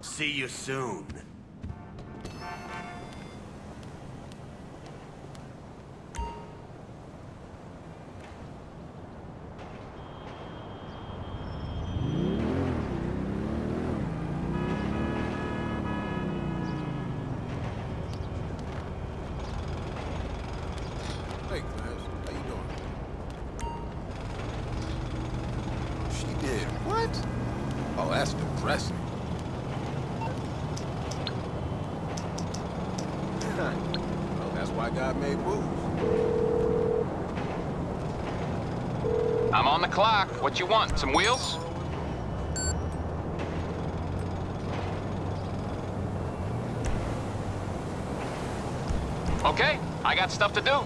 See you soon. Well, that's why God made moves. I'm on the clock. What you want? Some wheels? Okay, I got stuff to do.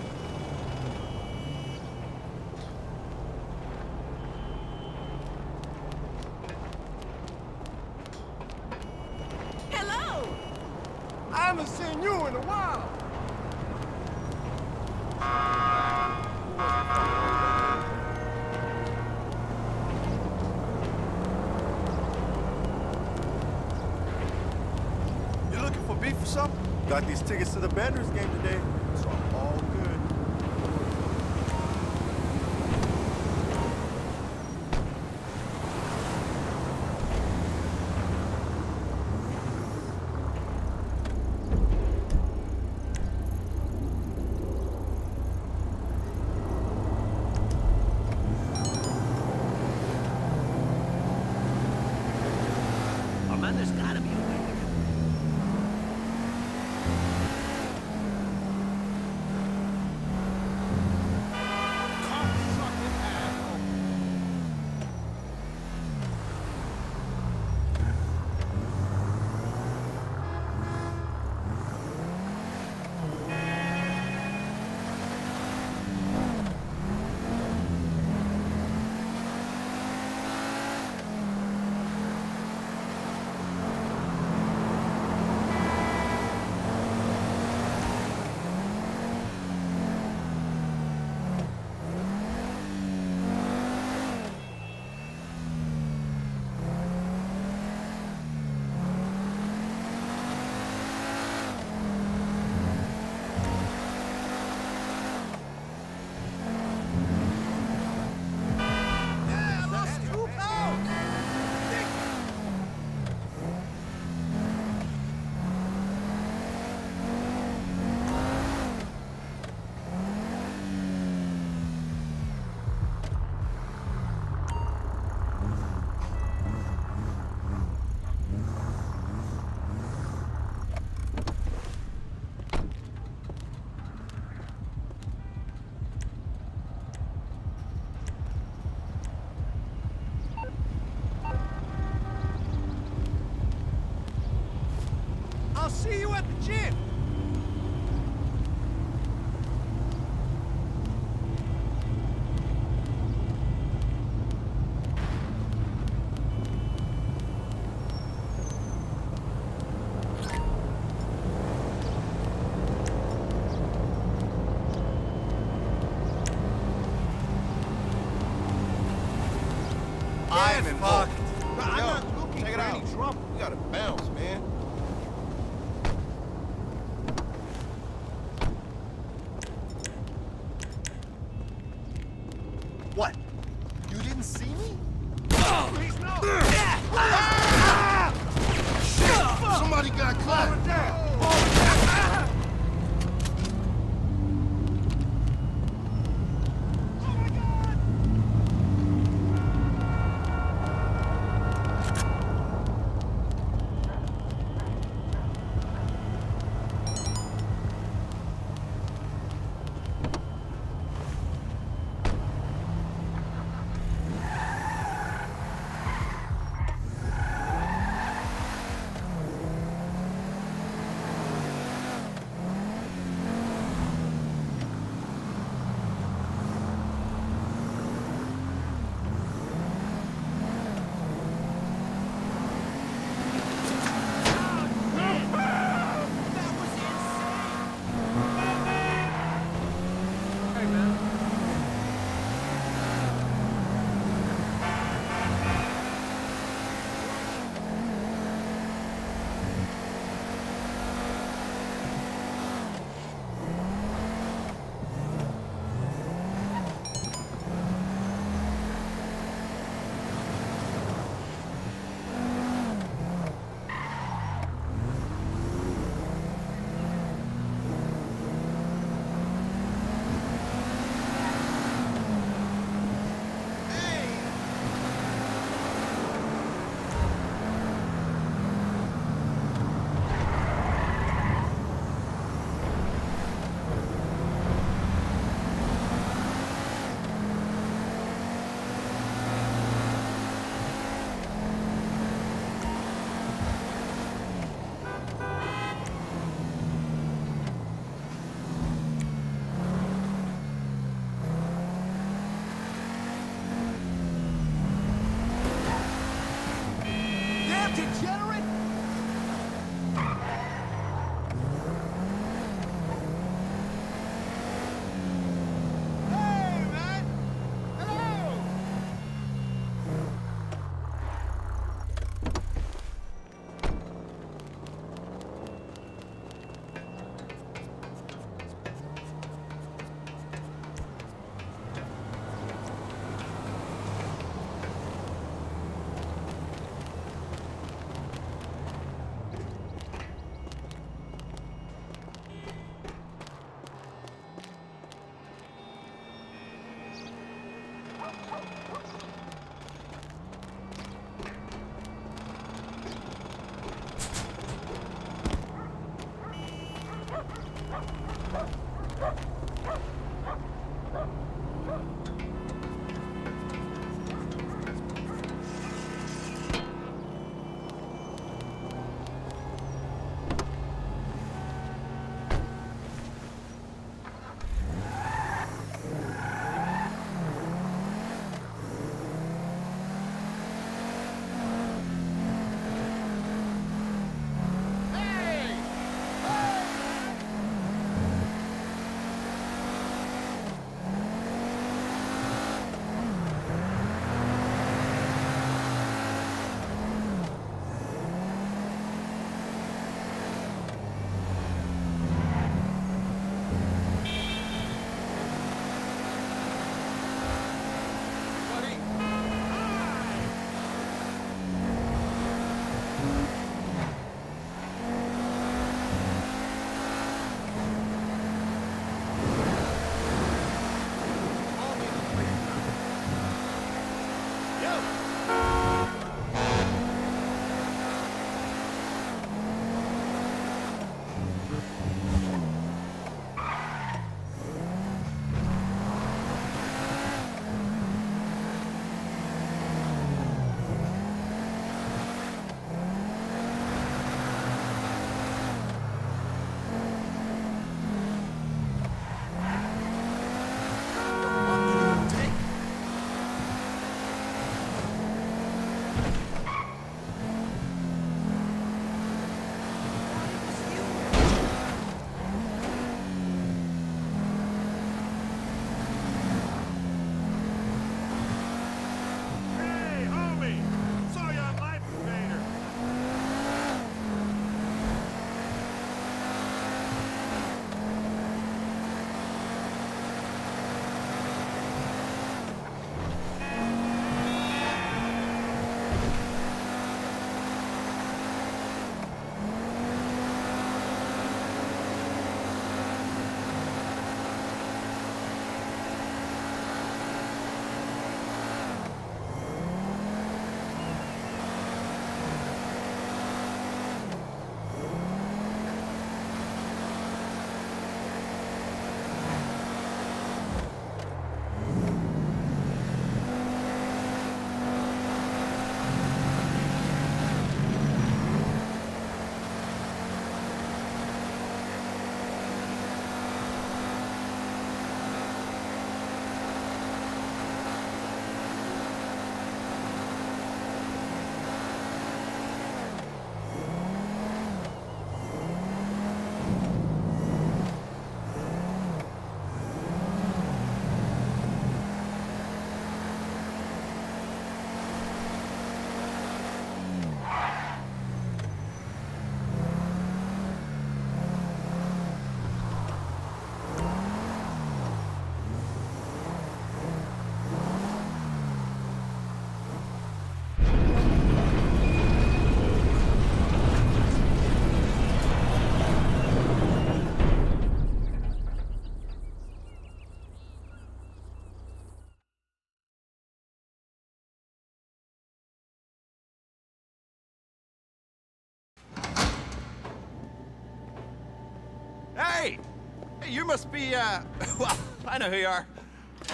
You must be, uh, well, I know who you are.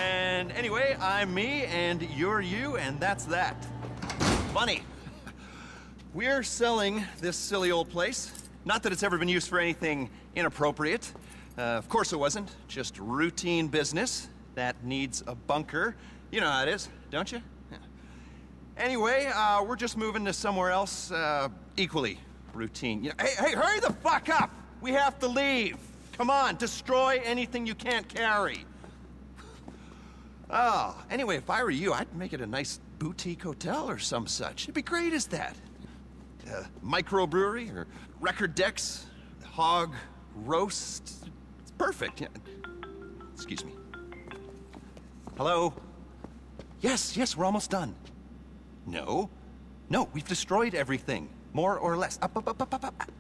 And anyway, I'm me, and you're you, and that's that. Funny. We're selling this silly old place. Not that it's ever been used for anything inappropriate. Uh, of course it wasn't. Just routine business that needs a bunker. You know how it is, don't you? Anyway, uh, we're just moving to somewhere else uh, equally routine. You know, hey, hey, hurry the fuck up! We have to leave. Come on, destroy anything you can't carry. Oh, anyway, if I were you, I'd make it a nice boutique hotel or some such. It'd be great as that. Uh, microbrewery or record decks, hog roast. It's perfect. Yeah. Excuse me. Hello? Yes, yes, we're almost done. No. No, we've destroyed everything. More or less. Up, up, up, up, up, up.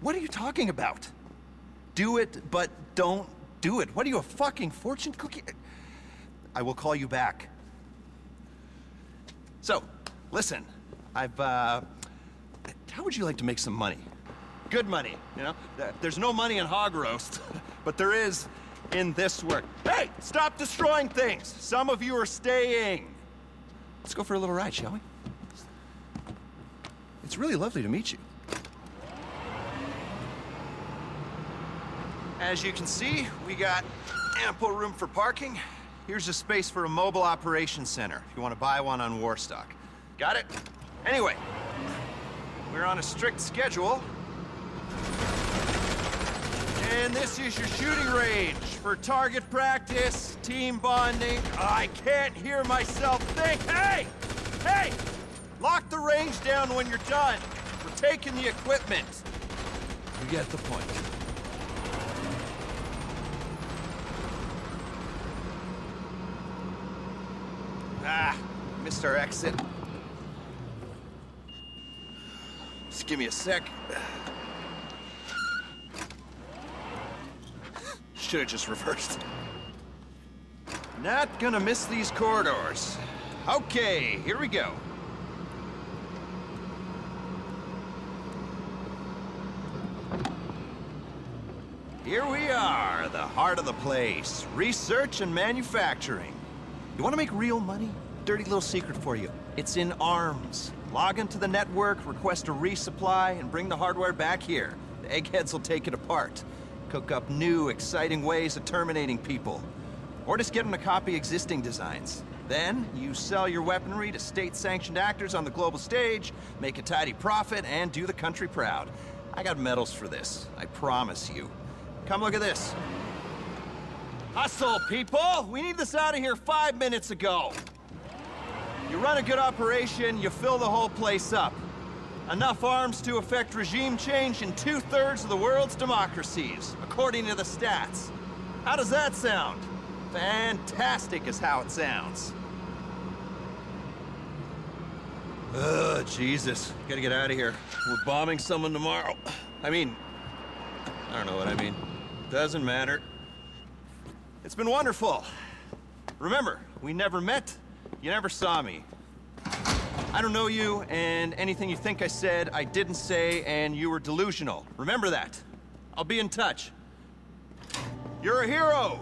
What are you talking about? Do it, but don't do it. What are you, a fucking fortune cookie? I will call you back. So, listen, I've, uh, how would you like to make some money? Good money, you know? There's no money in hog roast, but there is in this work. Hey, stop destroying things! Some of you are staying. Let's go for a little ride, shall we? It's really lovely to meet you. As you can see, we got ample room for parking. Here's a space for a mobile operations center if you want to buy one on Warstock. Got it? Anyway, we're on a strict schedule. And this is your shooting range for target practice, team bonding. I can't hear myself think. Hey! Hey! Lock the range down when you're done. We're taking the equipment. You get the point. Our exit. Just give me a sec. Should have just reversed. Not gonna miss these corridors. Okay, here we go. Here we are, the heart of the place. Research and manufacturing. You want to make real money? Dirty little secret for you. It's in ARMS. Log into the network, request a resupply, and bring the hardware back here. The eggheads will take it apart. Cook up new, exciting ways of terminating people. Or just get them to copy existing designs. Then, you sell your weaponry to state-sanctioned actors on the global stage, make a tidy profit, and do the country proud. I got medals for this, I promise you. Come look at this. Hustle, people! We need this out of here five minutes ago. You run a good operation, you fill the whole place up. Enough arms to effect regime change in two-thirds of the world's democracies, according to the stats. How does that sound? Fantastic is how it sounds. Ugh, Jesus. Gotta get out of here. We're bombing someone tomorrow. I mean, I don't know what I mean. Doesn't matter. It's been wonderful. Remember, we never met. You never saw me. I don't know you, and anything you think I said, I didn't say, and you were delusional. Remember that. I'll be in touch. You're a hero!